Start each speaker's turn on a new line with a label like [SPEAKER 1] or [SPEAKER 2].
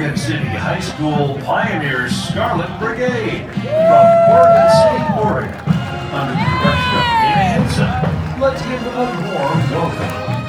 [SPEAKER 1] Oregon City High School Pioneers Scarlet Brigade from Oregon State, Oregon. Under the direction of Dana Henson, let's give them a warm welcome.